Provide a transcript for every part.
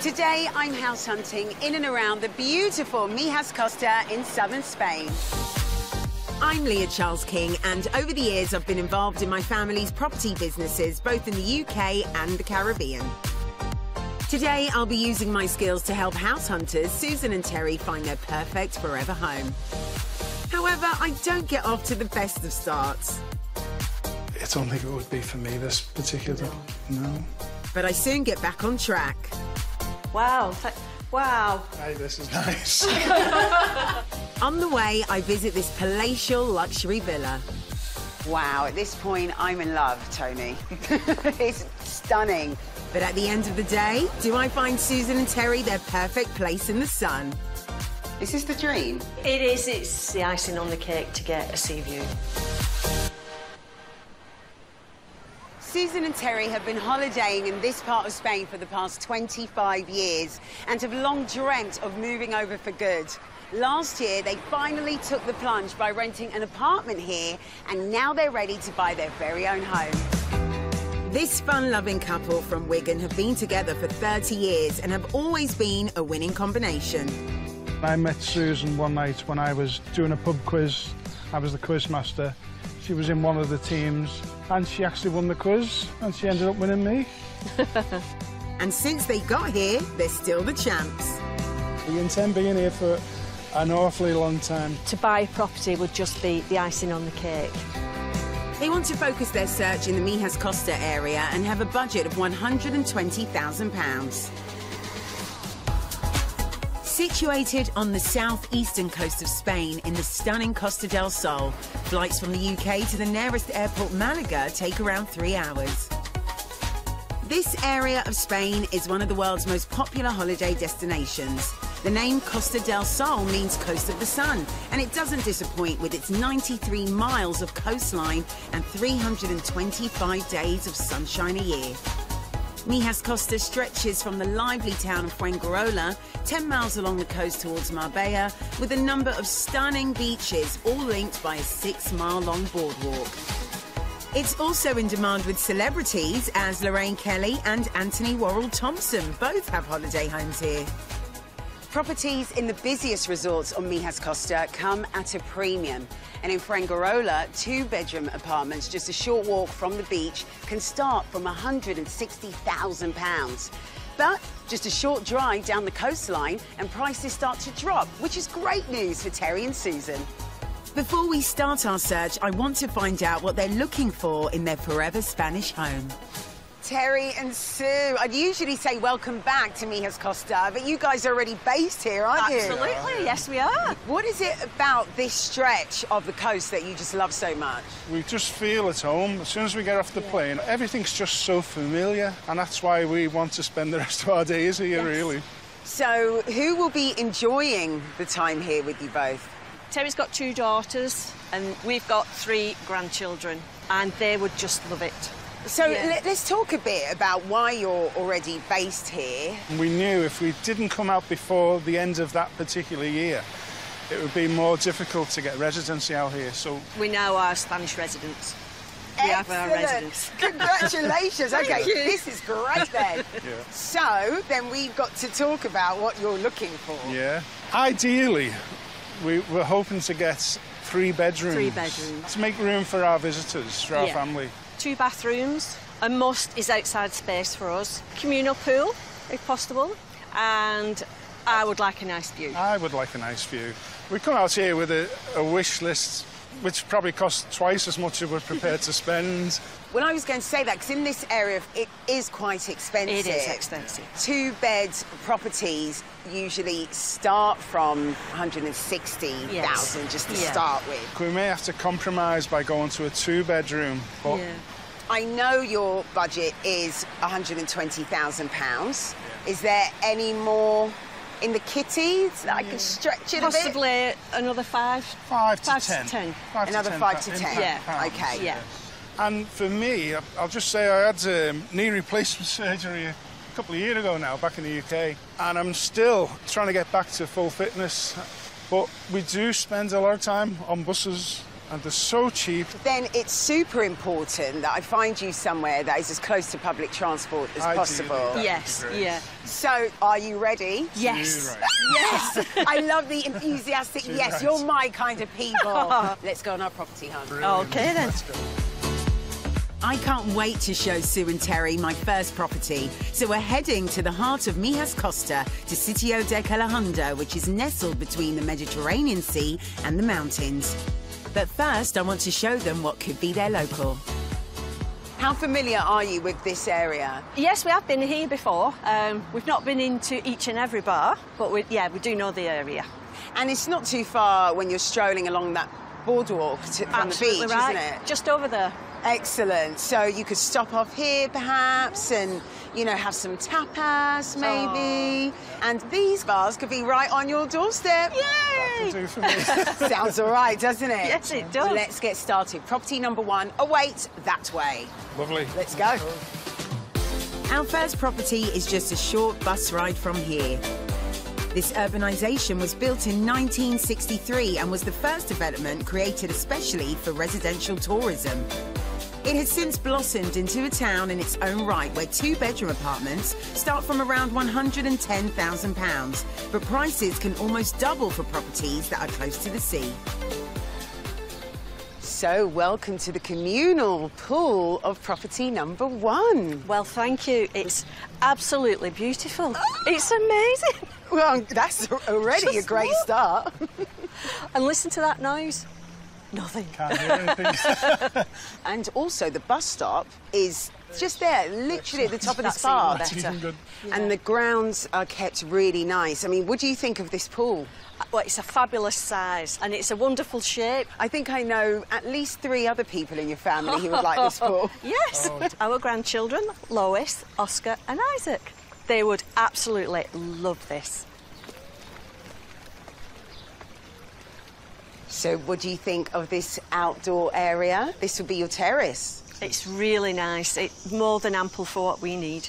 Today, I'm house hunting in and around the beautiful Mijas Costa in southern Spain. I'm Leah Charles King, and over the years, I've been involved in my family's property businesses, both in the UK and the Caribbean. Today, I'll be using my skills to help house hunters Susan and Terry find their perfect forever home. However, I don't get off to the best of starts. I don't think it would be for me, this particular. No. But I soon get back on track. Wow. Wow. Hey, this is nice. on the way, I visit this palatial luxury villa. Wow, at this point, I'm in love, Tony. it's stunning. But at the end of the day, do I find Susan and Terry their perfect place in the sun? This is this the dream? It is. It's the icing on the cake to get a sea view. Susan and Terry have been holidaying in this part of Spain for the past 25 years and have long dreamt of moving over for good. Last year, they finally took the plunge by renting an apartment here, and now they're ready to buy their very own home. This fun-loving couple from Wigan have been together for 30 years and have always been a winning combination. I met Susan one night when I was doing a pub quiz. I was the quiz master. She was in one of the teams and she actually won the quiz and she ended up winning me. and since they got here, they're still the champs. We intend being here for an awfully long time. To buy a property would just be the icing on the cake. They want to focus their search in the Mijas Costa area and have a budget of £120,000. Situated on the southeastern coast of Spain in the stunning Costa del Sol, flights from the UK to the nearest airport, Malaga, take around three hours. This area of Spain is one of the world's most popular holiday destinations. The name Costa del Sol means coast of the sun, and it doesn't disappoint with its 93 miles of coastline and 325 days of sunshine a year. Mijas Costa stretches from the lively town of Fuengirola, 10 miles along the coast towards Marbella, with a number of stunning beaches, all linked by a six-mile-long boardwalk. It's also in demand with celebrities, as Lorraine Kelly and Antony Worrall Thompson both have holiday homes here. Properties in the busiest resorts on Mijas Costa come at a premium. And in Fuengirola, two-bedroom apartments just a short walk from the beach can start from £160,000. But just a short drive down the coastline and prices start to drop, which is great news for Terry and Susan. Before we start our search, I want to find out what they're looking for in their forever Spanish home. Terry and Sue. I'd usually say welcome back to Mijas Costa, but you guys are already based here, aren't Absolutely. you? Absolutely, yes we are. What is it about this stretch of the coast that you just love so much? We just feel at home. As soon as we get off the yeah. plane, everything's just so familiar, and that's why we want to spend the rest of our days here, yes. really. So, who will be enjoying the time here with you both? Terry's got two daughters, and we've got three grandchildren, and they would just love it. So yeah. let's talk a bit about why you're already based here. We knew if we didn't come out before the end of that particular year, it would be more difficult to get residency out here. So we now are Spanish residents. We Excellent. have our residence. Congratulations. okay, this is great then. yeah. So then we've got to talk about what you're looking for. Yeah. Ideally, we, we're hoping to get three bedrooms. Three bedrooms. To make room for our visitors, for our yeah. family two bathrooms. A must is outside space for us. Communal pool, if possible. And I would like a nice view. I would like a nice view. We come out here with a, a wish list which probably costs twice as much as we're prepared to spend. Well, I was going to say that because in this area, it is quite expensive. It is expensive. Two bed properties usually start from 160,000 yes. just to yeah. start with. We may have to compromise by going to a two bedroom, but. Yeah. I know your budget is £120,000. Is there any more in the kitty that I can stretch it Possibly a bit? Possibly another five. Five to five ten. To ten. Five another to five to ten. Yeah. Pounds. Okay. Yeah. And for me, I'll just say I had um, knee replacement surgery a couple of years ago now, back in the UK, and I'm still trying to get back to full fitness. But we do spend a lot of time on buses and they're so cheap. Then it's super important that I find you somewhere that is as close to public transport as Ideally, possible. yeah. Yes, yeah. So, are you ready? Yes. Right. Yes! I love the enthusiastic yes. right. You're my kind of people. Let's go on our property hunt. Okay then. I can't wait to show Sue and Terry my first property. So we're heading to the heart of Mijas Costa to Sitio de Calahonda, which is nestled between the Mediterranean Sea and the mountains. But first, I want to show them what could be their local. How familiar are you with this area? Yes, we have been here before. Um, we've not been into each and every bar, but we, yeah, we do know the area. And it's not too far when you're strolling along that boardwalk to, from Absolutely the beach, right. isn't it? Just over there. Excellent. So you could stop off here perhaps and, you know, have some tapas maybe. And these bars could be right on your doorstep. Yay! Do for me. Sounds all right, doesn't it? Yes, it does. Let's get started. Property number one awaits that way. Lovely. Let's go. Our first property is just a short bus ride from here. This urbanisation was built in 1963 and was the first development created especially for residential tourism. It has since blossomed into a town in its own right where two bedroom apartments start from around £110,000, but prices can almost double for properties that are close to the sea. So, welcome to the communal pool of property number one. Well, thank you. It's absolutely beautiful. It's amazing. Well, that's already a great look. start. And listen to that noise. Nothing. Can't hear anything. And also, the bus stop is just there, literally at the top of the That's spa. even That's better. even good. And the grounds are kept really nice. I mean, what do you think of this pool? Uh, well, it's a fabulous size and it's a wonderful shape. I think I know at least three other people in your family who would like this pool. Yes. Oh. Our grandchildren, Lois, Oscar, and Isaac. They would absolutely love this. So, what do you think of this outdoor area? This would be your terrace. It's really nice. It's more than ample for what we need.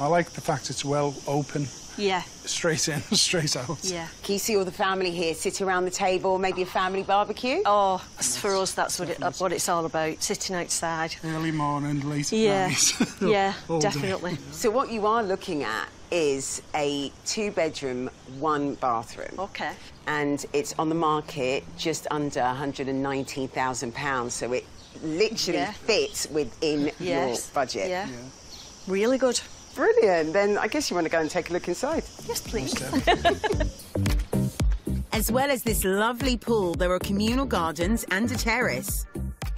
I like the fact it's well open, Yeah, straight in, straight out. yeah. Can you see all the family here sitting around the table, maybe a family barbecue? Oh, for us, that's what, it, what it's all about, sitting outside. Early morning, late at Yeah, night. yeah, All day. definitely. So, what you are looking at is a two bedroom, one bathroom. Okay. And it's on the market just under £119,000. So, it literally Yeah. fits within Yes. your budget. Yeah. Really good. Brilliant. Then I guess you want to go and take a look inside. Yes, please. As well as this lovely pool, there are communal gardens and a terrace.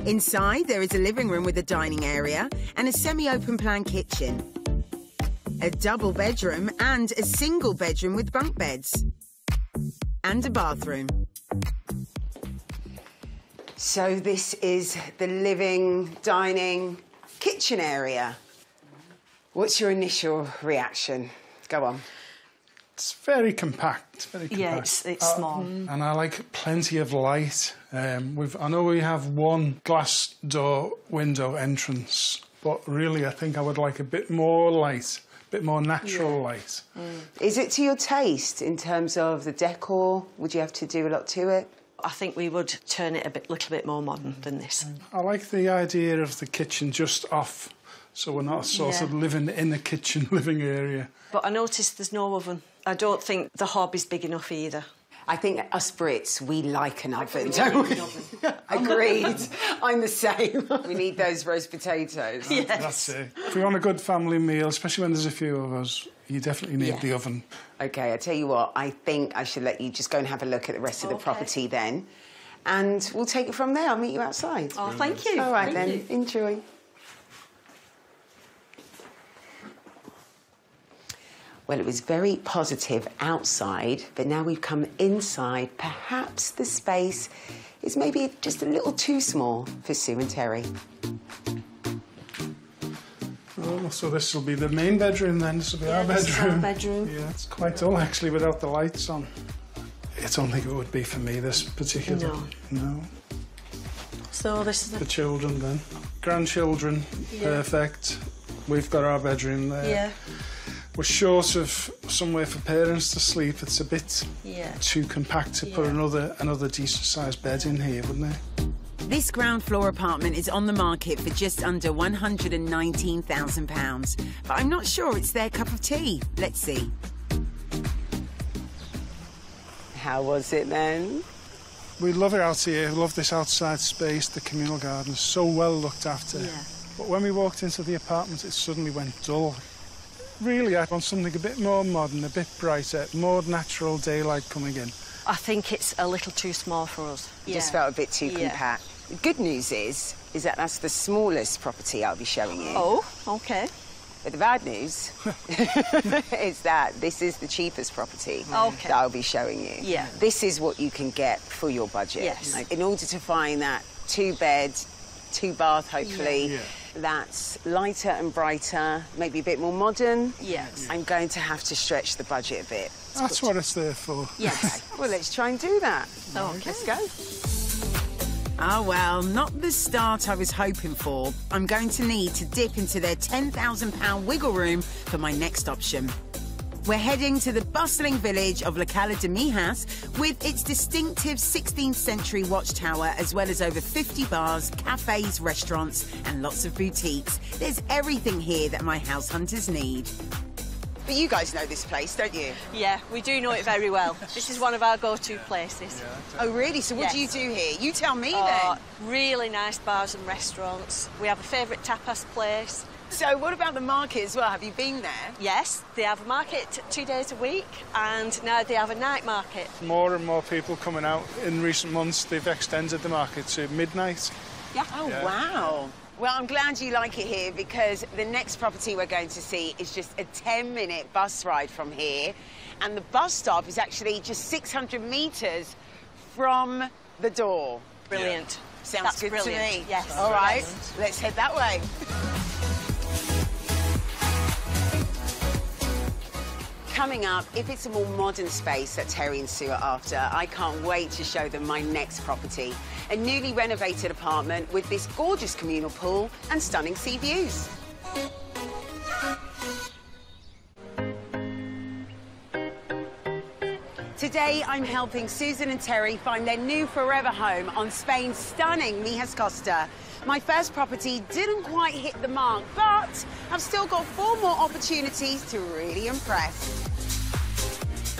Inside, there is a living room with a dining area and a semi-open plan kitchen. A double bedroom and a single bedroom with bunk beds. And a bathroom. So, this is the living, dining, kitchen area. What's your initial reaction? Go on. It's very compact, very compact. Yeah, it's, it's Uh, small. And I like plenty of light. Um, we've, I know we have one glass door window entrance, but really I think I would like a bit more light, a bit more natural light. Is it to your taste in terms of the decor? Would you have to do a lot to it? I think we would turn it a bit, little bit more modern than this. I like the idea of the kitchen just off, so we're not sort Yeah. of living in the kitchen living area. But I noticed there's no oven. I don't think the hob is big enough either. I think us Brits, we like an oven, don't we? Agreed. I'm the same. we need those roast potatoes. That's it. If we want a good family meal, especially when there's a few of us, you definitely need Yeah. the oven. Okay, I tell you what, I think I should let you just go and have a look at the rest of the Okay. property then. And we'll take it from there. I'll meet you outside. Oh, thank you. All right Thank then, you. enjoy. Well, it was very positive outside, but now we've come inside. Perhaps the space is maybe just a little too small for Sue and Terry. Oh, so this will be the main bedroom then. This will be our this is our bedroom. bedroom. Yeah, it's quite dull actually without the lights on. I don't think it would be for me this particular. No. No. So this is The the children then. Grandchildren, Yeah. perfect. We've got our bedroom there. yeah, We're short of somewhere for parents to sleep. It's a bit yeah. too compact to put another another decent sized bed in here, wouldn't it? This ground floor apartment is on the market for just under £119,000. But I'm not sure it's their cup of tea. Let's see. How was it then? We love it out here. We love this outside space, the communal garden, so well looked after. Yeah. But when we walked into the apartment, it suddenly went dull. Really, I want something a bit more modern, a bit brighter, more natural daylight coming in. I think it's a little too small for us. Just felt a bit too Yeah. compact. The good news is, is that that's the smallest property I'll be showing you. Oh, okay. But the bad news is that this is the cheapest property Okay. that I'll be showing you. Yeah. This is what you can get for your budget. Yes. Like, in order to find that two bed, two bath, hopefully, Yeah. That's lighter and brighter, maybe a bit more modern. Yes. I'm going to have to stretch the budget a bit. That's what it's there for. Yes. Well, let's try and do that. Okay. Let's go. Oh well, not the start I was hoping for. I'm going to need to dip into their £10,000 wiggle room for my next option. We're heading to the bustling village of La Cala de Mijas with its distinctive 16th century watchtower, as well as over 50 bars, cafes, restaurants, and lots of boutiques. There's everything here that my house hunters need. But you guys know this place, don't you? Yeah, we do know it very well. This is one of our go-to places. Oh, really? So what do you do here? You tell me Oh, then. really nice bars and restaurants. We have a favourite tapas place. So what about the market as well? Have you been there? Yes, they have a market two days a week, and now they have a night market. More and more people coming out in recent months. They've extended the market to midnight. Yeah. Oh, Yeah. wow. Well, I'm glad you like it here because the next property we're going to see is just a 10 minute bus ride from here. And the bus stop is actually just 600 metres from the door. Brilliant. Sounds That's good brilliant. to me. Yes. All right, Yes. let's head that way. Coming up, if it's a more modern space that Terry and Sue are after, I can't wait to show them my next property. A newly renovated apartment with this gorgeous communal pool and stunning sea views. Today, I'm helping Susan and Terry find their new forever home on Spain's stunning Mijas Costa. My first property didn't quite hit the mark, but I've still got four more opportunities to really impress.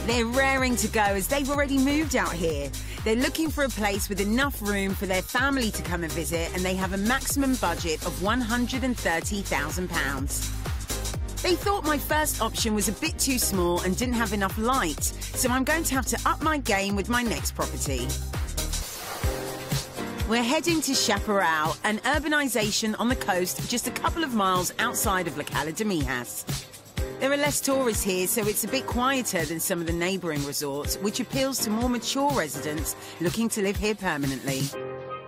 They're raring to go as they've already moved out here. They're looking for a place with enough room for their family to come and visit, and they have a maximum budget of £130,000. They thought my first option was a bit too small and didn't have enough light, so I'm going to have to up my game with my next property. We're heading to Chaparral, an urbanisation on the coast just a couple of miles outside of La Cala de Mijas. There are less tourists here, so it's a bit quieter than some of the neighbouring resorts, which appeals to more mature residents looking to live here permanently.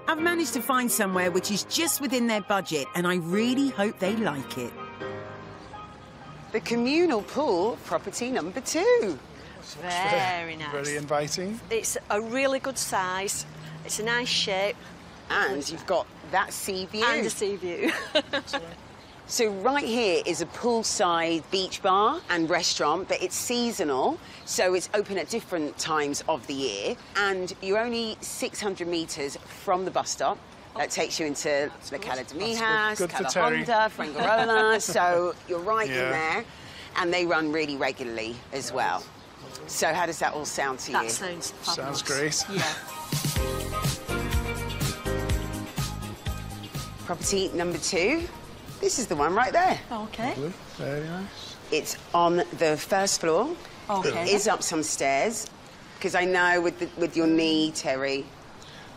I've managed to find somewhere which is just within their budget, and I really hope they like it. The communal pool, property number two. Very nice. Very inviting. It's a really good size. It's a nice shape And you've got that sea view. and a sea view. So right here is a poolside beach bar and restaurant, but it's seasonal, so it's open at different times of the year. And you're only 600 metres from the bus stop. That oh. takes you into La Cala de Mijas, Good for Cala Terry. Honda, Fuengirola, so you're right in there. And they run really regularly as well. So how does that all sound to that you? sounds Sounds fabulous. great. Yeah. Property number two. This is the one right there. Oh, okay. Lovely. Very nice. It's on the first floor. Okay. It is up some stairs. Because I know with, the, with your knee, Terry,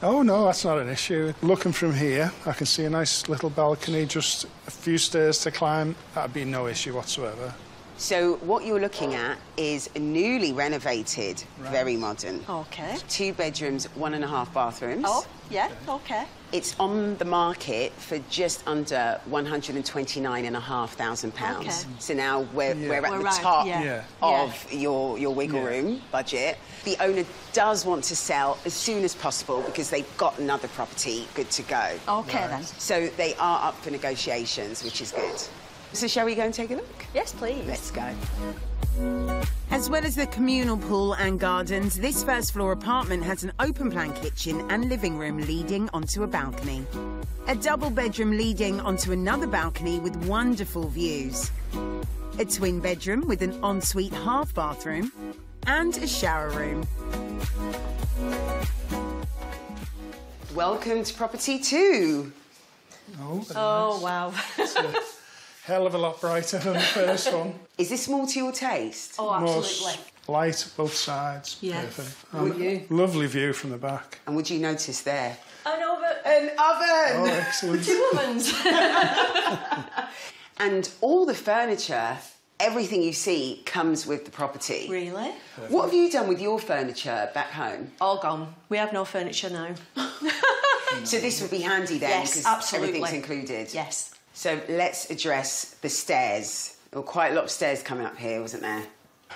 Oh no, that's not an issue. Looking from here, I can see a nice little balcony, just a few stairs to climb. That'd be no issue whatsoever. So what you're looking at is newly renovated, very modern. Okay. Two bedrooms, one and a half bathrooms. Oh, yeah, okay. It's on the market for just under £129,500. Okay. So now we're, Yeah. we're at We're the right, top yeah. Yeah. of your, your wiggle Yeah. room budget. The owner does want to sell as soon as possible because they've got another property good to go. Okay then. So they are up for negotiations, which is good. So shall we go and take a look? Yes, please. Let's go. As well as the communal pool and gardens, this first floor apartment has an open plan kitchen and living room leading onto a balcony. A double bedroom leading onto another balcony with wonderful views. A twin bedroom with an ensuite half bathroom and a shower room. Welcome to property two. Oh, Oh, nice. wow. It's a hell of a lot brighter than the first one. Is this more to your taste? oh, absolutely. s- light both sides. Yeah. Perfect. Would you? Lovely view from the back. And would you notice there? I know, but An oven. Oh, oven! excellent. two ovens. And all the furniture, everything you see comes with the property. really? What have you done with your furniture back home? All gone. We have no furniture now. So this would be handy then Yes, because absolutely. everything's included. Yes. So let's address the stairs. There were quite a lot of stairs coming up here, wasn't there?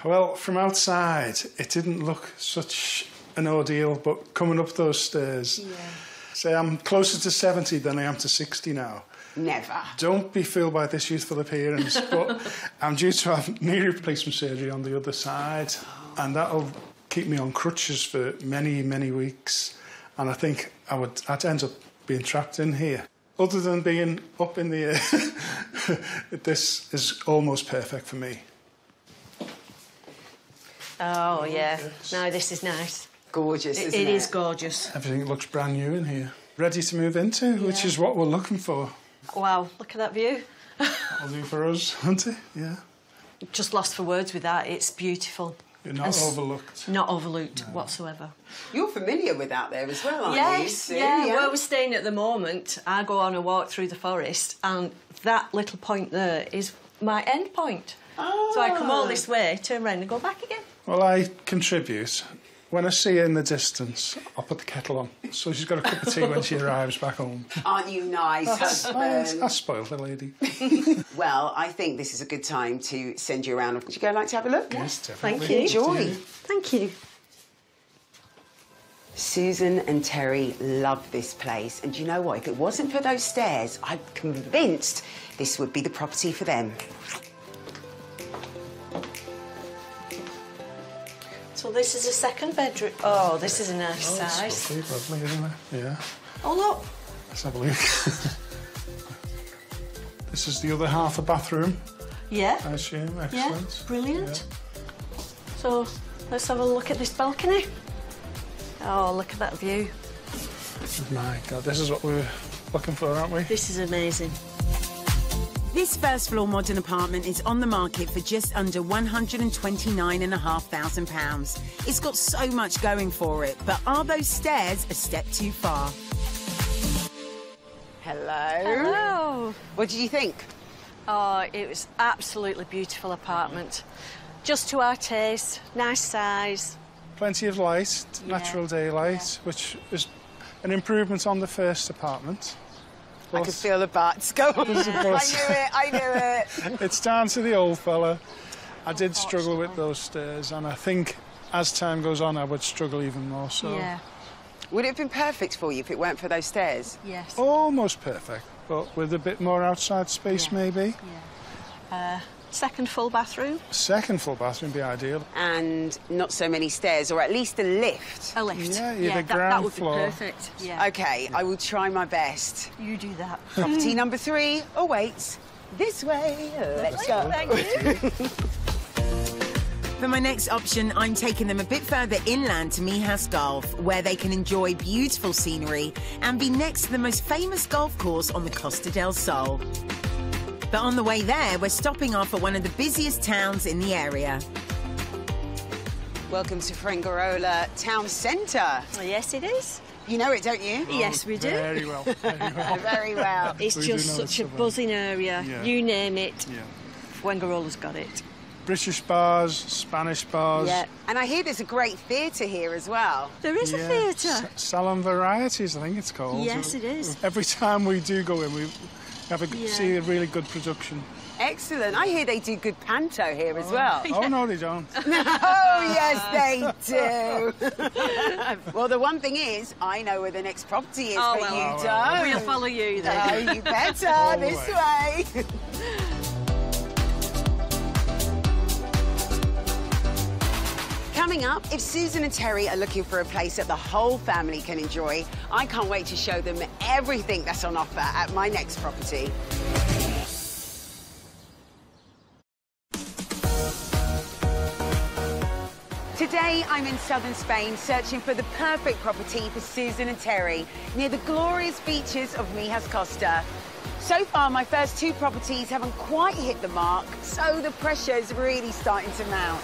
Well, from outside, it didn't look such an ordeal, but coming up those stairs, say I'm closer to 70 than I am to 60 now. Never. Don't be fooled by this youthful appearance, but I'm due to have knee replacement surgery on the other side, and that'll keep me on crutches for many, many weeks. And I think I would I'd end up being trapped in here. Other than being up in the air, this is almost perfect for me. Oh, oh yeah. No, this is nice. Gorgeous, It, isn't it? it is gorgeous. Everything looks brand new in here, ready to move into, which is what we're looking for. Wow, look at that view. That'll do for us, won't it? Yeah. Just lost for words with that. It's beautiful. You're not And s- overlooked. Not overlooked whatsoever. You're familiar with out there as well, aren't you? Yes, Sue? yeah. Where we're staying at the moment, I go on a walk through the forest, and that little point there is my end point. Oh. So I come all Ah. this way, turn around, and go back again. Well, I contribute. When I see her in the distance, I'll put the kettle on. So she's got a cup of tea when she arrives back home. Aren't you nice, I, husband? I spoiled the lady. Well, I think this is a good time to send you around. Would you go like to have a look? Yes, definitely. Thank you. Enjoy. Thank you. Susan and Terry love this place, and you know what? If it wasn't for those stairs, I'm convinced this would be the property for them. So this is a second bedroom. Oh, this is a nice Oh, size. it's lovely, lovely, isn't it? Yeah. Oh look, Let's have a look. this is the other half a bathroom, yeah, I assume. yeah, Excellent. brilliant. So let's have a look at this balcony. Oh, look at that view. My God, this is what we were looking for, aren't we? This is amazing. This first floor modern apartment is on the market for just under £129,500. It's got so much going for it, but are those stairs a step too far? Hello. Hello. What did you think? Oh, it was absolutely beautiful apartment. Just to our taste, nice size. Plenty of light, natural daylight, which is an improvement on the first apartment. I could feel the butts. Go on. There's a I knew it. I knew it. It's down to the old fella. I did struggle with those stairs, and I think as time goes on, I would struggle even more. So Yeah. Would it have been perfect for you if it weren't for those stairs? Yes. almost perfect, but with a bit more outside space, maybe? Yeah. maybe. Second full bathroom. Second full bathroom would be ideal. And not so many stairs, or at least a lift. A lift. Yeah, you're the that, that would floor. be perfect. Yeah. Okay, I will try my best. You do that. Property number three awaits this way. Let's go. Thank you. For my next option, I'm taking them a bit further inland to Mijas Golf, where they can enjoy beautiful scenery and be next to the most famous golf course on the Costa del Sol. But on the way there, we're stopping off at one of the busiest towns in the area. Welcome to Fuengirola Town Centre. Well, yes, it is. You know it, don't you? Oh, yes, we do. Very well. Very well. Very well. It's We just such a it's buzzing area. Yeah. You name it, yeah. Fuengirola's got it. British bars, Spanish bars. Yeah. And I hear there's a great theatre here as well. There is a theatre. S- Salon Varieties, I think it's called. Yes, it is. Every time we do go in, we have a, Yeah. see a really good production. Excellent. I hear they do good panto here as oh. well. Oh, no, they don't. Oh, yes, they do. well, the one thing is, I know where the next property is, Oh, but well. you Oh, don't. We'll follow you then. Oh, you better. This way. Coming up, if Susan and Terry are looking for a place that the whole family can enjoy, I can't wait to show them everything that's on offer at my next property. Today, I'm in southern Spain searching for the perfect property for Susan and Terry near the glorious beaches of Mijas Costa. So far, my first two properties haven't quite hit the mark, so the pressure is really starting to mount.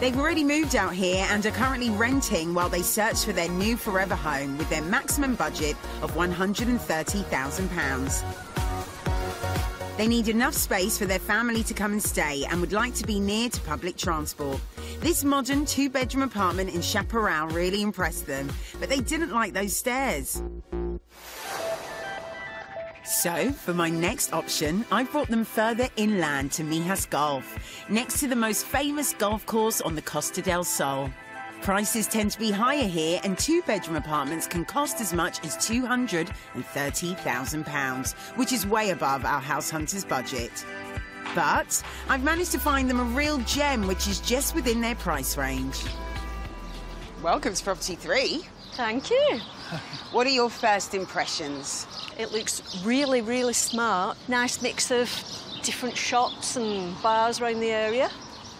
They've already moved out here and are currently renting while they search for their new forever home with their maximum budget of £130,000. They need enough space for their family to come and stay and would like to be near to public transport. This modern two bedroom apartment in Chaparral really impressed them, but they didn't like those stairs. So, for my next option, I brought them further inland to Mijas Golf, next to the most famous golf course on the Costa del Sol. Prices tend to be higher here, and two bedroom apartments can cost as much as £230,000, which is way above our house hunter's budget. But I've managed to find them a real gem, which is just within their price range. Welcome to property three. Thank you. What are your first impressions? It looks really, really smart. Nice mix of different shops and bars around the area.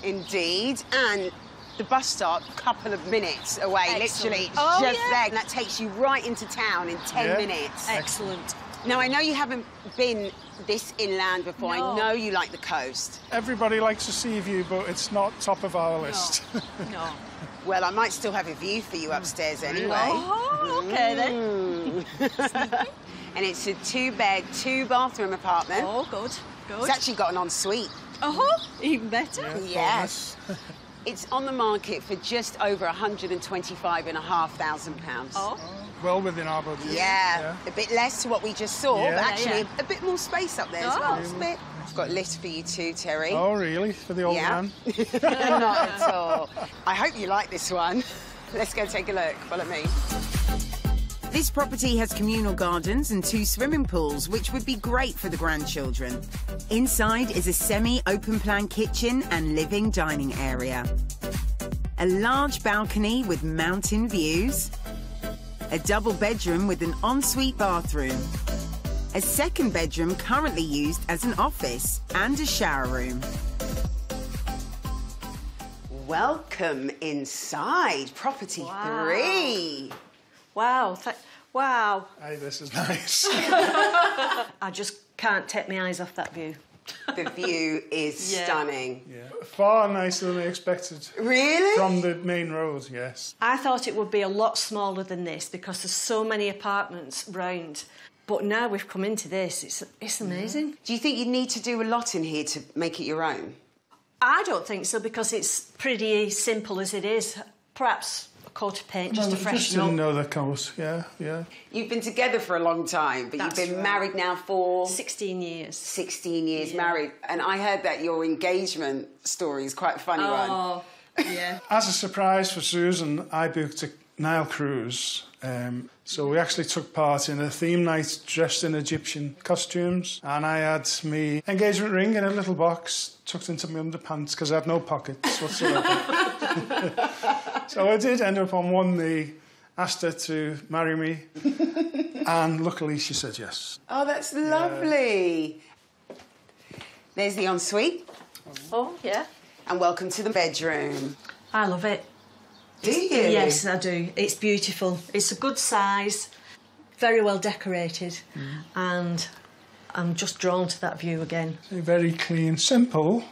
Indeed. And the bus stop, a couple of minutes away, Excellent. literally Oh, just yeah. there. And that takes you right into town in 10 Yeah. minutes. Excellent. Now, I know you haven't been this inland before. No. I know you like the coast. Everybody likes a sea view, but it's not top of our list. No. Well, I might still have a view for you upstairs anyway. Oh, okay then. Mm. And it's a two bed, two bathroom apartment. Oh, good. Good. It's actually got an ensuite. Oh, even better. Yes. It's on the market for just over £125,500. Oh, well within our budget. Yeah. a bit less to what we just saw, Yeah. but actually yeah. A, a bit more space up there as Oh. well. It's a bit. I've got a list for you too, Terry. Oh, really? For the old yeah. man? Not at all. I hope you like this one. Let's go take a look. Follow me. This property has communal gardens and two swimming pools, which would be great for the grandchildren. Inside is a semi open plan kitchen and living dining area. A large balcony with mountain views. A double bedroom with an ensuite bathroom. A second bedroom currently used as an office and a shower room. Welcome inside property Wow. three. wow. Th- wow. Hey, this is nice. I just can't take my eyes off that view. The view is Yeah. stunning. yeah. Far nicer than I expected. Really? From the main road, yes. I thought it would be a lot smaller than this because there's so many apartments round. But now we've come into this, it's, it's amazing. Do you think you need to do a lot in here to make it your own? I don't think so because it's pretty simple as it is. Perhaps a coat of paint just to just freshen didn't up. know that coast. Yeah, yeah. You've been together for a long time, but That's you've been right. married now for 16 years. 16 years Yeah. married. And I heard that your engagement story is quite a funny oh, one. Oh, yeah. As a surprise for Susan, I booked a Nile cruise. Um, so we actually took part in a theme night dressed in Egyptian costumes. And I had my engagement ring in a little box tucked into my underpants because I had no pockets whatsoever. so I did end up on one knee, asked her to marry me. and luckily she said yes. Oh, that's lovely. There's the ensuite. Oh, yeah. And welcome to the bedroom. I love it. Do you? Yes, I do. It's beautiful. It's a good size, very well decorated, mm. and I'm just drawn to that view again. Very clean, simple,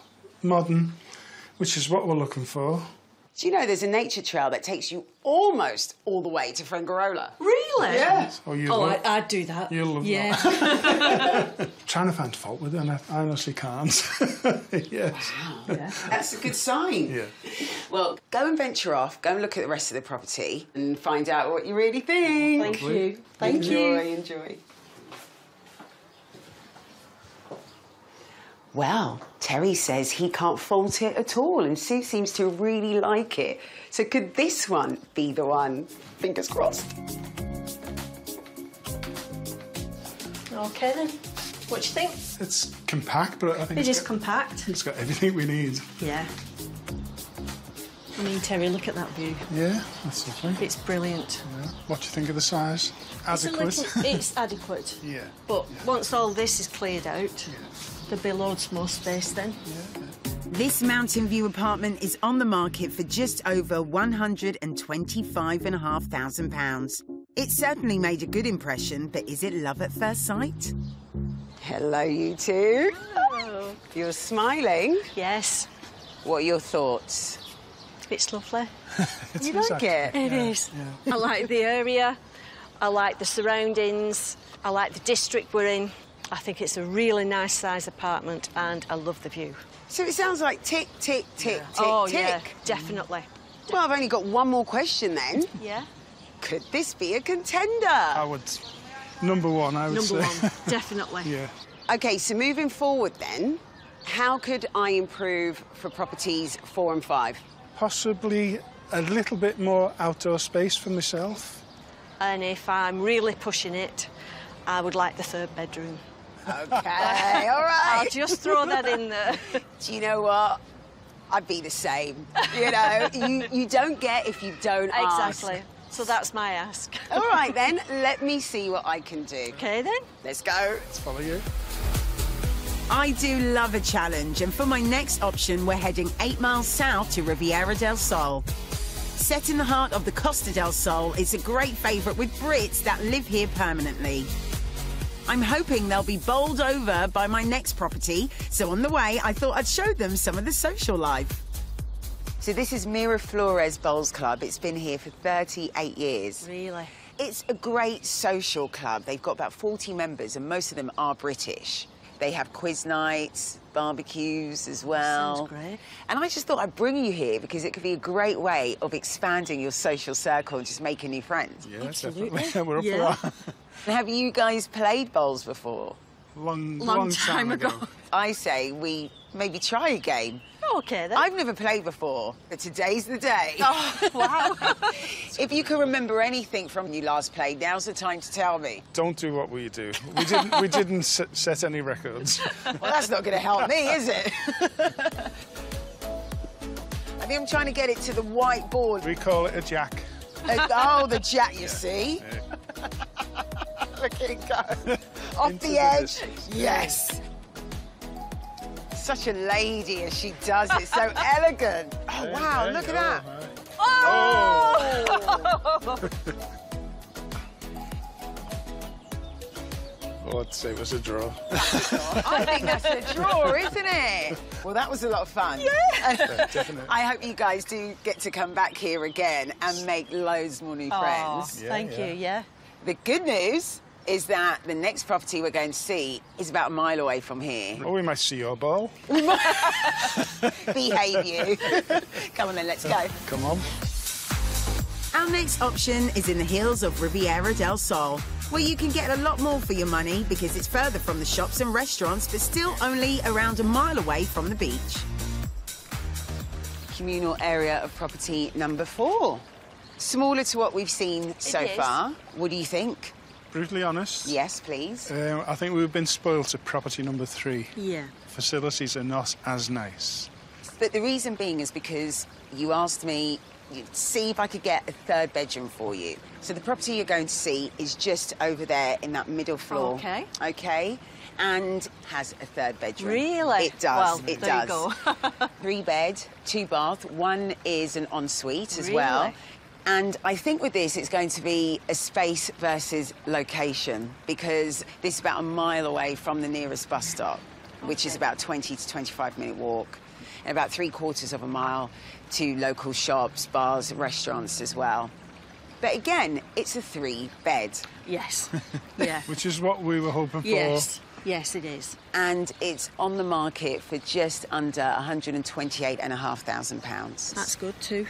modern, which is what we're looking for. Do you know there's a nature trail that takes you almost all the way to Fuengirola? Really? Oh, you Oh, love, I, I'd do that. You'll love yeah. trying to find fault with it, and I I honestly can't. yes. yeah. That's a good sign. Yeah. Well, go and venture off, go and look at the rest of the property and find out what you really think. Thank you. Thank you. enjoy, enjoy. Well, Terry says he can't fault it at all, and Sue seems to really like it. So could this one be the one? Fingers crossed. Okay then. What do you think? It's compact, but I think It it's is got, compact. it's got everything we need. Yeah. I mean, Terry, look at that view. Yeah, that's lovely. It's brilliant. Yeah. What do you think of the size? It's, Adequate? little, it's adequate. yeah. But once all this is cleared out, there'll be loads more space then. This Mountain View apartment is on the market for just over £125,500. It certainly made a good impression, but is it love at first sight? Hello, you two. You're smiling. Yes, What are your thoughts? it's lovely. you like it? It is. I like the area. I like the surroundings. I like the district we're in. I think it's a really nice size apartment and I love the view. So it sounds like tick, tick, tick, tick, oh, tick. yeah, definitely. Well, I've only got one more question then. Yeah. Could this be a contender? I would. Number one, I would Number say. one, definitely. yeah. Okay, so moving forward then, how could I improve for properties four and five? Possibly a little bit more outdoor space for myself. And if I'm really pushing it, I would like the third bedroom. Okay, all right. I'll just throw that in there. Do you know what? I'd be the same. You know, you, you don't get if you don't ask. exactly. So that's my ask. All right then, let me see what I can do. Okay then. Let's go. Let's follow you. I do love a challenge, and for my next option, we're heading eight miles south to Riviera del Sol. Set in the heart of the Costa del Sol, it's a great favourite with Brits that live here permanently. I'm hoping they'll be bowled over by my next property, so on the way, I thought I'd show them some of the social life. So this is Miraflores Bowls Club. It's been here for 38 years. Really. It's a great social club. They've got about 40 members, and most of them are British. They have quiz nights, barbecues as well. Sounds great. And I just thought I'd bring you here because it could be a great way of expanding your social circle and just making new friends. Yeah, Absolutely. definitely. We're up Yeah. for that. Have you guys played bowls before? Long, Long time ago. I say we maybe try a game. Okay then. I've never played before, but today's the day. Oh, wow. If you can remember anything from when you last played, now's the time to tell me. Don't do what we do. We didn't. We didn't set, set any records. Well, that's not going to help me, is it? I think I'm trying to get it to the white board. We call it a jack. Uh, oh, the jack, you see? Look at it go. Off Into the the edge. distance. Yes. Such a lady as she does it. So elegant. Oh, wow, There look at go. that. Oh! Well, let's say it was a draw. I think that's a draw, isn't it? Well, that was a lot of fun. Yeah. Definitely. I hope you guys do get to come back here again and make loads more new Aw, friends. Yeah, thank yeah. you, yeah. The good news is that the next property we're going to see is about a mile away from here. Oh, we might see your ball. Behave you. Come on then, let's go. Come on. Our next option is in the hills of Riviera del Sol, where you can get a lot more for your money because it's further from the shops and restaurants, but still only around a mile away from the beach. Communal area of property number four. Smaller to what we've seen so is. far. What do you think? Brutally honest. Yes, please. Um, I think we've been spoilt at property number three. Yeah. Facilities are not as nice. But the reason being is because you asked me to see if I could get a third bedroom for you. So the property you're going to see is just over there in that middle floor. Okay. Okay. And has a third bedroom. Really? It does. Well, it there you does. go. Three bed, two bath. One is an ensuite as well. Really? And I think with this, it's going to be a space versus location because this is about a mile away from the nearest bus stop, which is about 20 to 25 minute walk, and about three quarters of a mile to local shops, bars, restaurants as well. But again, it's a three bed yes. Yeah. Which is what we were hoping for. yes. Yes, it is. and it's on the market for just under £128,500. That's good too.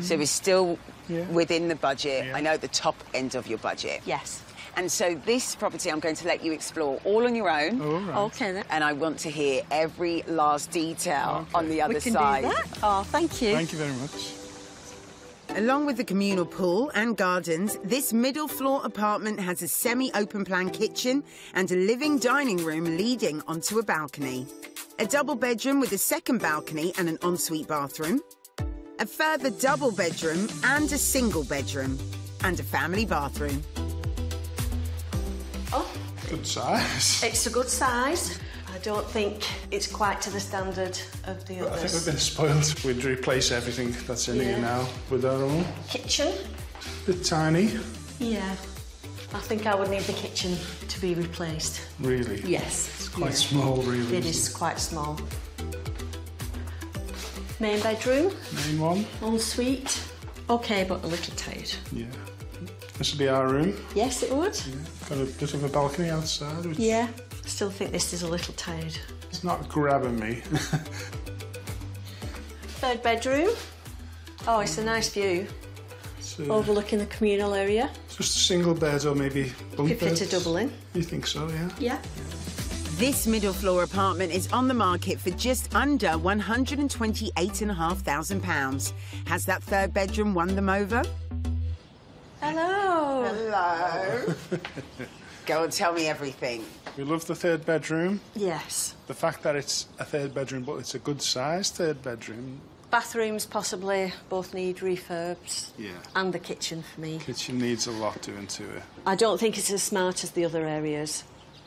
So we're still Yeah. within the budget. Yeah. I know the top end of your budget. Yes. And so this property I'm going to let you explore all on your own. All right. Okay then. And I want to hear every last detail Okay. on the other we can side. do that. Oh, thank you. Thank you very much. Along with the communal pool and gardens, this middle floor apartment has a semi open plan kitchen and a living dining room leading onto a balcony. A double bedroom with a second balcony and an ensuite bathroom. A further double bedroom and a single bedroom, and a family bathroom. Oh, Good size. it's a good size. I don't think it's quite to the standard of the I think we've been spoiled. We'd replace everything that's in here now with our own. Kitchen? Bit tiny, Yeah. I think I would need the kitchen to be replaced. really. Yes. It's quite small, really. It is quite small. Main bedroom, Main one. ensuite. Okay, but a little tight. Yeah. This would be our room. Yes, it would. Got a bit of a balcony outside, which Yeah. Still think this is a little tight. It's not grabbing me. Third bedroom. Oh, it's a nice view. Overlooking the communal area. just a single bed or maybe bunk Could fit a beds. double in. You think so, yeah? Yeah. This middle floor apartment is on the market for just under £128,500. Has that third bedroom won them over? Hello. Hello. Go and tell me everything. We love the third bedroom. Yes. The fact that it's a third bedroom, but it's a good sized third bedroom. Bathrooms possibly both need refurbs. Yeah. And the kitchen for me. Kitchen needs a lot doing to it. I don't think it's as smart as the other areas.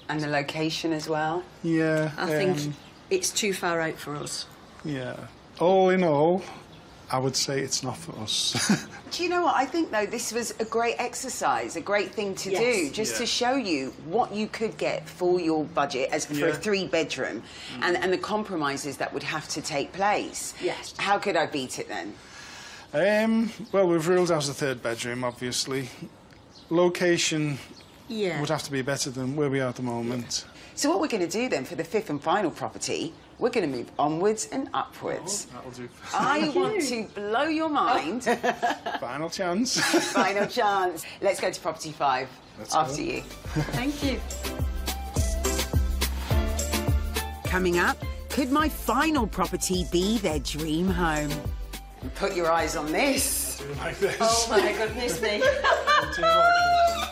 And the location as well. Yeah. I think um, it's too far out for us. Yeah. All in all, I would say it's not for us. Do you know what? I think, though, this was a great exercise, a great thing to Yes. do, just Yeah. to show you what you could get for your budget as for a three bedroom and, and the compromises that would have to take place. Yes. How could I beat it then? um, well, we've ruled out the third bedroom, obviously. Location Yeah. would have to be better than where we are at the moment. So, what we're going to do then for the fifth and final property, we're going to move onwards and upwards. Oh, that'll do. I want to blow your mind. Final chance. Final chance. Let's go to property five Let's go. after you. Thank you. Coming up, could my final property be their dream home? Put your eyes on this. Do like this. Oh my goodness me.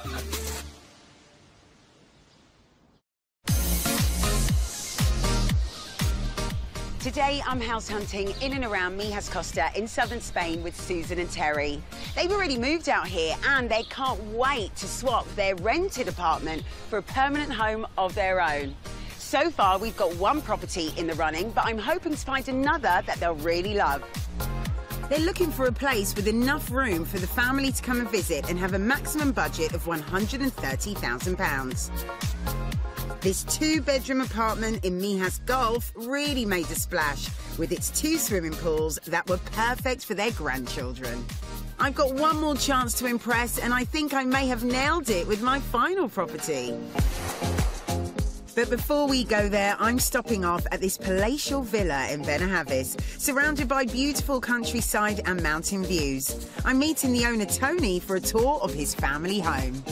Today I'm house hunting in and around Mijas Costa in southern Spain with Susan and Terry. They've already moved out here and they can't wait to swap their rented apartment for a permanent home of their own. So far we've got one property in the running, but I'm hoping to find another that they'll really love. They're looking for a place with enough room for the family to come and visit and have a maximum budget of £130,000. This two bedroom apartment in Mijas Golf really made a splash with its two swimming pools that were perfect for their grandchildren. I've got one more chance to impress, and I think I may have nailed it with my final property. But before we go there, I'm stopping off at this palatial villa in Benahavis, surrounded by beautiful countryside and mountain views. I'm meeting the owner, Tony, for a tour of his family home.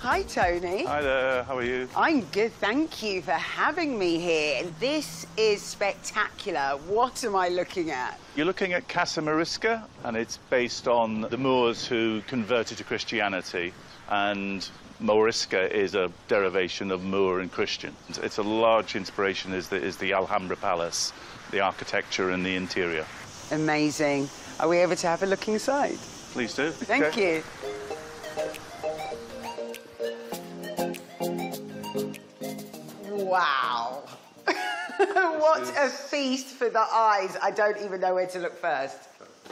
Hi, Tony. Hi there, how are you? I'm good, thank you for having me here. This is spectacular. What am I looking at? You're looking at Casa Morisca, and it's based on the Moors who converted to Christianity. And Morisca is a derivation of Moor and Christian. It's a large inspiration is the, is the Alhambra Palace, the architecture and the interior. Amazing. Are we able to have a look inside? Please do. Thank Okay. you. Wow. what a feast for the eyes. I don't even know where to look first.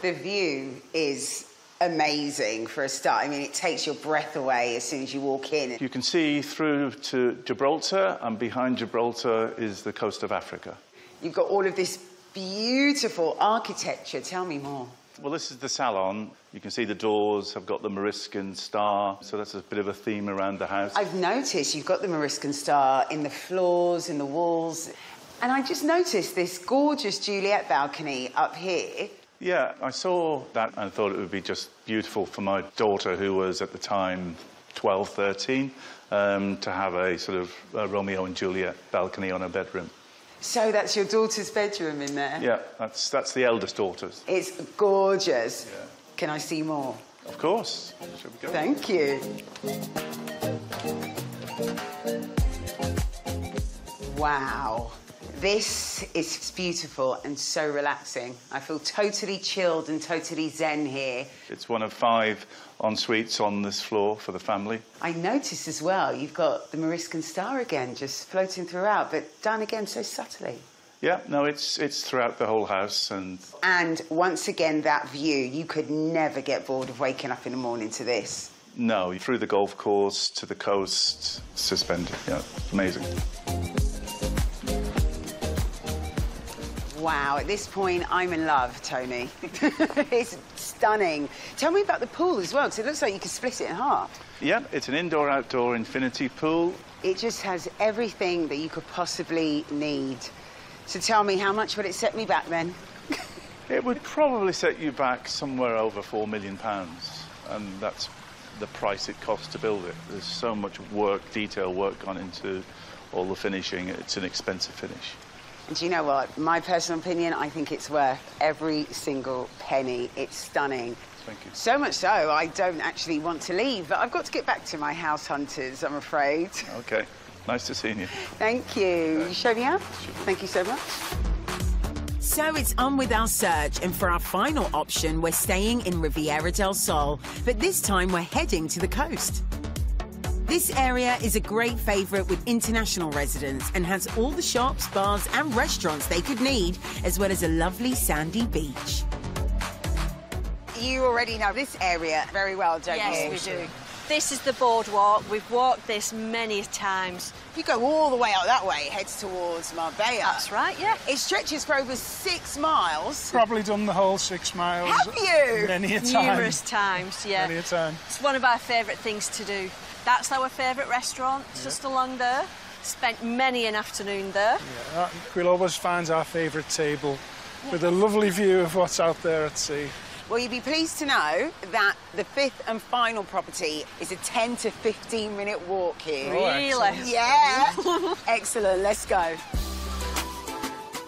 The view is amazing for a start. I mean, it takes your breath away as soon as you walk in. You can see through to Gibraltar, and behind Gibraltar is the coast of Africa. You've got all of this beautiful architecture. Tell me more. Well, this is the salon. You can see the doors have got the Moriscan star, so that's a bit of a theme around the house. I've noticed you've got the Moriscan star in the floors, in the walls. And I just noticed this gorgeous Juliet balcony up here. Yeah, I saw that and thought it would be just beautiful for my daughter, who was at the time 12, 13, um, to have a sort of uh Romeo and Juliet balcony on her bedroom. So that's your daughter's bedroom in there? Yeah, that's, that's the eldest daughter's. It's gorgeous. Yeah. Can I see more? Of course. Shall we go? Thank you. Wow. This is beautiful and so relaxing. I feel totally chilled and totally zen here. It's one of five en suites on this floor for the family. I notice as well you've got the Moriscan star again just floating throughout, but done again so subtly. Yeah, no, it's it's throughout the whole house, and And once again, that view, you could never get bored of waking up in the morning to this. no, through the golf course to the coast, suspended. Yeah, amazing. Wow, at this point, I'm in love, Tony. it's stunning. Tell me about the pool as well, because it looks like you could split it in half. Yeah, it's an indoor-outdoor infinity pool. It just has everything that you could possibly need. So tell me, how much would it set me back then? It would probably set you back somewhere over four million pounds, and that's the price it costs to build it. There's so much work, detail work gone into all the finishing. It's an expensive finish. And do you know what? My personal opinion, I think it's worth every single penny. It's stunning. Thank you. So much so, I don't actually want to leave, but I've got to get back to my house hunters, I'm afraid. Okay, nice to see you. Thank you. You show me out? Thank you so much. So it's on with our search, and for our final option, we're staying in Riviera del Sol, but this time we're heading to the coast. This area is a great favourite with international residents and has all the shops, bars, and restaurants they could need, as well as a lovely sandy beach. You already know this area very well, don't you? Yes, we do. This is the boardwalk. We've walked this many times. If you go all the way out that way, heads towards Marbella. That's right, yeah. It stretches for over six miles. Probably done the whole six miles. Have you? Many a time. Numerous times, yeah. Many a time. It's one of our favourite things to do. That's our favourite restaurant, just along there. Spent many an afternoon there. Uh, We'll always find our favourite table with a lovely view of what's out there at sea. Well, you'd be pleased to know that the fifth and final property is a 10 to 15 minute walk here. Really? Yeah. Excellent. Let's go.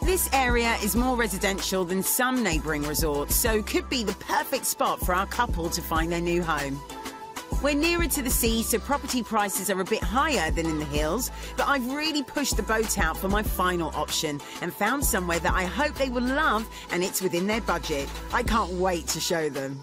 This area is more residential than some neighbouring resorts, so could be the perfect spot for our couple to find their new home. We're nearer to the sea, so property prices are a bit higher than in the hills, but I've really pushed the boat out for my final option and found somewhere that I hope they will love and it's within their budget. I can't wait to show them.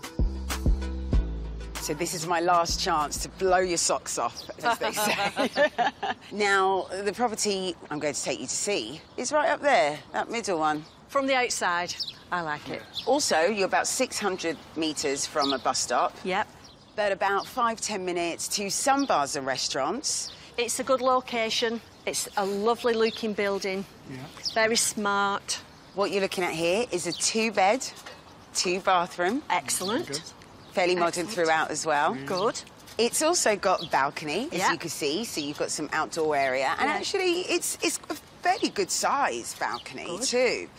So this is my last chance to blow your socks off, as they say. now, the property I'm going to take you to see is right up there, that middle one. From the outside, I like it. Also, you're about 600 metres from a bus stop, Yep. But about five, ten minutes to some bars and restaurants. It's a good location. It's a lovely looking building. Yeah. Very smart. What you're looking at here is a two bed, two bathroom, Excellent. fairly modern Excellent. throughout as well. Mm. Good. It's also got balcony, as Yeah. you can see, so you've got some outdoor area. And Yeah. actually, it's, it's a fairly good size balcony, Good. too.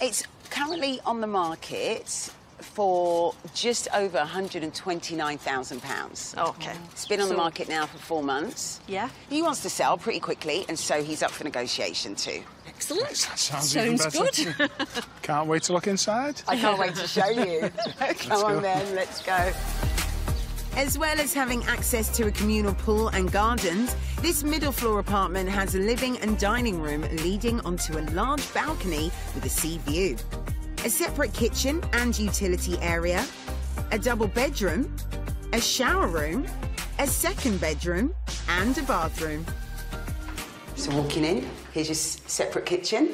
It's currently on the market for just over £129,000. Okay. It's been on the market now for four months. Yeah. He wants to sell pretty quickly, and so he's up for negotiation too. Excellent. That sounds, even good. Can't wait to look inside. I can't wait to show you. Come on go. then, let's go. As well as having access to a communal pool and gardens, this middle floor apartment has a living and dining room leading onto a large balcony with a sea view, a separate kitchen and utility area, a double bedroom, a shower room, a second bedroom, and a bathroom. So walking in, here's your separate kitchen.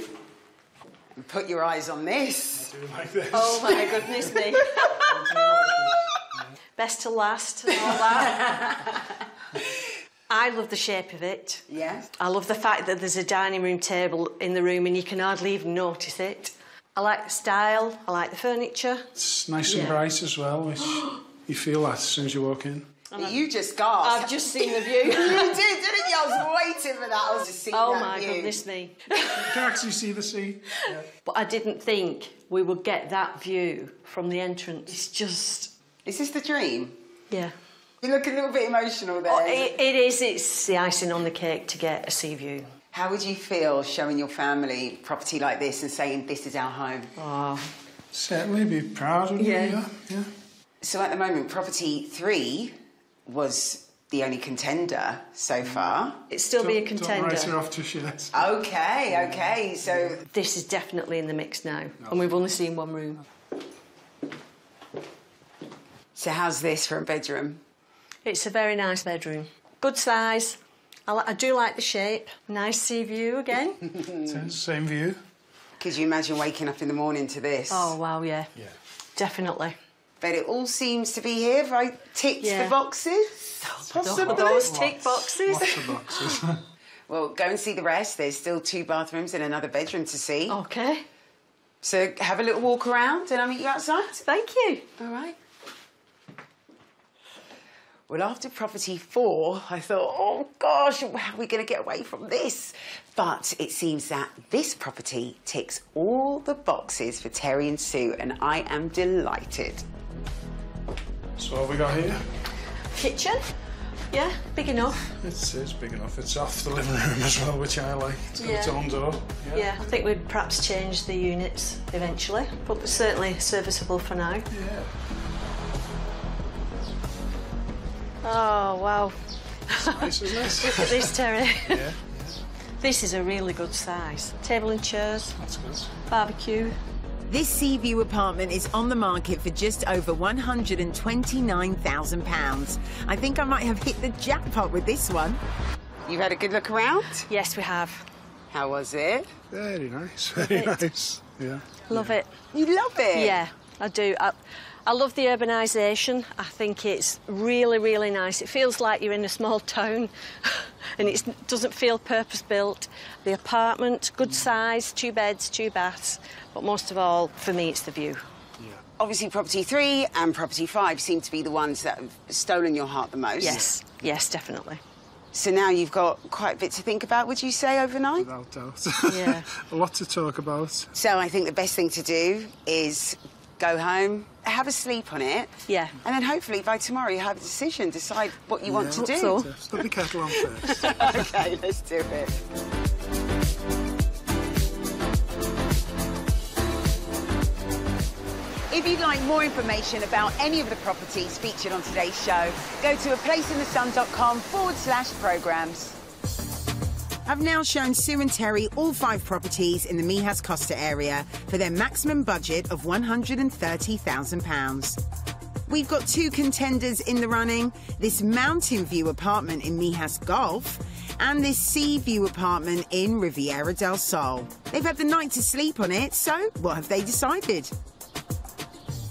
And put your eyes on this. Like this. Oh my goodness me. Best to last and all that. I love the shape of it. Yeah. I love the fact that there's a dining room table in the room and you can hardly even notice it. I like the style, I like the furniture. It's nice and Yeah. bright as well, which you feel that as soon as you walk in. You just gasped. I've just seen the view. you did, didn't you? I was waiting for that. I was just seeing the view. oh my view. goodness me. You can actually see the sea. But I didn't think we would get that view from the entrance. It's just, Is this the dream? yeah. You look a little bit emotional there. Oh, it, it is, it's the icing on the cake to get a sea view. How would you feel showing your family property like this and saying this is our home? Oh, Certainly be proud of Yeah. you. Yeah. yeah. So at the moment, property three was the only contender so mm. far. It's still be a Don't- Don't contender. write her off just yet. Okay, okay. So This is definitely in the mix now, and we've only seen one room. so how's this for a bedroom? It's a very nice bedroom. Good size. I, li- I do like the shape. Nice sea view again. Same view. Could you imagine waking up in the morning to this? oh, wow, yeah. Yeah. Definitely. But it all seems to be here. If I ticked Yeah. the boxes, possibly. Those tick boxes. Lots of boxes. Well, go and see the rest. There's still two bathrooms and another bedroom to see. Okay. So have a little walk around and I'll meet you outside. Thank you. All right. Well, after property four, I thought, oh gosh, how are we going to get away from this? But it seems that this property ticks all the boxes for Terry and Sue, and I am delighted. so what have we got here? Kitchen. Yeah, big enough. It is big enough. It's off the living room as well, which I like. It's got its Yeah. own door. Yeah, I think we'd perhaps change the units eventually, but certainly serviceable for now. Yeah. Oh, wow. Nice, isn't Look at this, Terry. yeah, This is a really good size. Table and chairs, that's good. barbecue. This Sea View apartment is on the market for just over £129,000. I think I might have hit the jackpot with this one. You've had a good look around? Yes, we have. How was it? Very nice, very nice. Yeah. Love it. You love it? Yeah, I do. I, I love the urbanisation. I think it's really, really nice. It feels like you're in a small town and it doesn't feel purpose built. The apartment, good size, two beds, two baths. But most of all, for me, it's the view. Yeah. Obviously, property three and property five seem to be the ones that have stolen your heart the most. Yes, yes, definitely. So now you've got quite a bit to think about, would you say, overnight? Without doubt. Yeah. a lot to talk about. So I think the best thing to do is go home, have a sleep on it. Yeah. And then hopefully by tomorrow you have a decision, decide what you want to do. so. Put the kettle on first. okay, let's do it. If you'd like more information about any of the properties featured on today's show, go to aplaceinthesun.com forward slash programmes. I've now shown Sue and Terry all five properties in the Mijas Costa area for their maximum budget of £130,000. We've got two contenders in the running this Mountain View apartment in Mijas Golf and this Sea View apartment in Riviera del Sol. They've had the night to sleep on it, so what have they decided?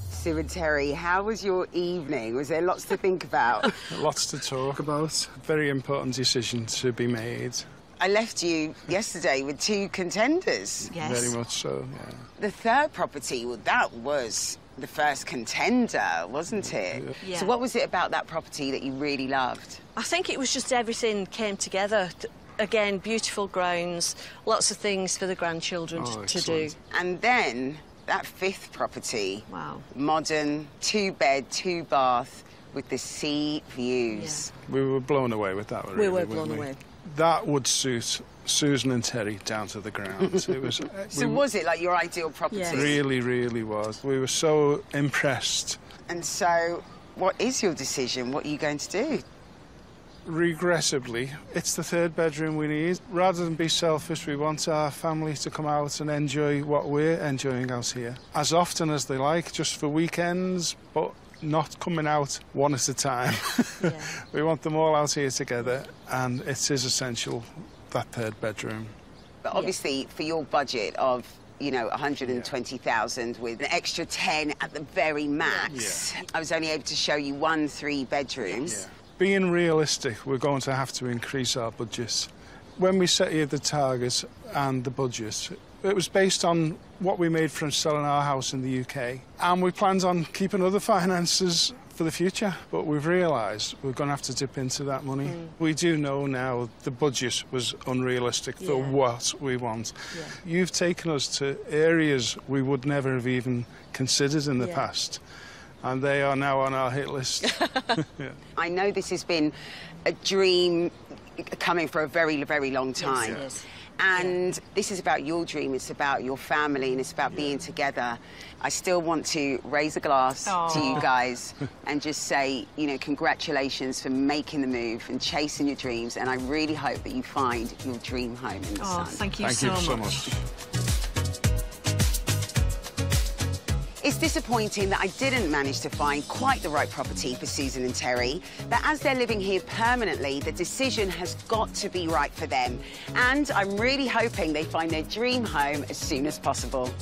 Sue and Terry, how was your evening? Was there lots to think about? Lots to talk about. Very important decision to be made. I left you yesterday with two contenders. Yes. Very much so, yeah. The third property, well, that was the first contender, wasn't it? Yeah. So, what was it about that property that you really loved? I think it was just everything came together. Again, beautiful grounds, lots of things for the grandchildren Oh, to do. And then that fifth property, Wow. modern, two bed, two bath, with the sea views. We were blown away with that. We Really, were weren't blown we? away. That would suit Susan and Terry down to the ground. it was. Uh, so, we was it like your ideal property? Yes. Really, really was. We were so impressed. And so, what is your decision? What are you going to do? Regrettably, it's the third bedroom we need. Rather than be selfish, we want our family to come out and enjoy what we're enjoying out here. As often as they like, just for weekends, but not coming out one at a time. Yeah. we want them all out here together, and it is essential, that third bedroom. But obviously, for your budget of you know 120,000 with an extra 10 at the very max, Yeah. I was only able to show you one three bedrooms. Being realistic, we're going to have to increase our budgets. When we set here the target and the budget, it was based on what we made from selling our house in the UK. And we planned on keeping other finances for the future, but we've realised we're going to have to dip into that money. Hmm. We do know now the budget was unrealistic for what we want. Yeah. You've taken us to areas we would never have even considered in the Yeah. past, and they are now on our hit list. yeah. I know this has been a dream coming for a very, very long time. it is. And this is about your dream, it's about your family, and it's about being together. I still want to raise a glass to you guys and just say, you know, congratulations for making the move and chasing your dreams. And I really hope that you find your dream home in the Oh, sun. thank you Thank so you so much. much. It's disappointing that I didn't manage to find quite the right property for Susan and Terry, but as they're living here permanently, the decision has got to be right for them. And I'm really hoping they find their dream home as soon as possible.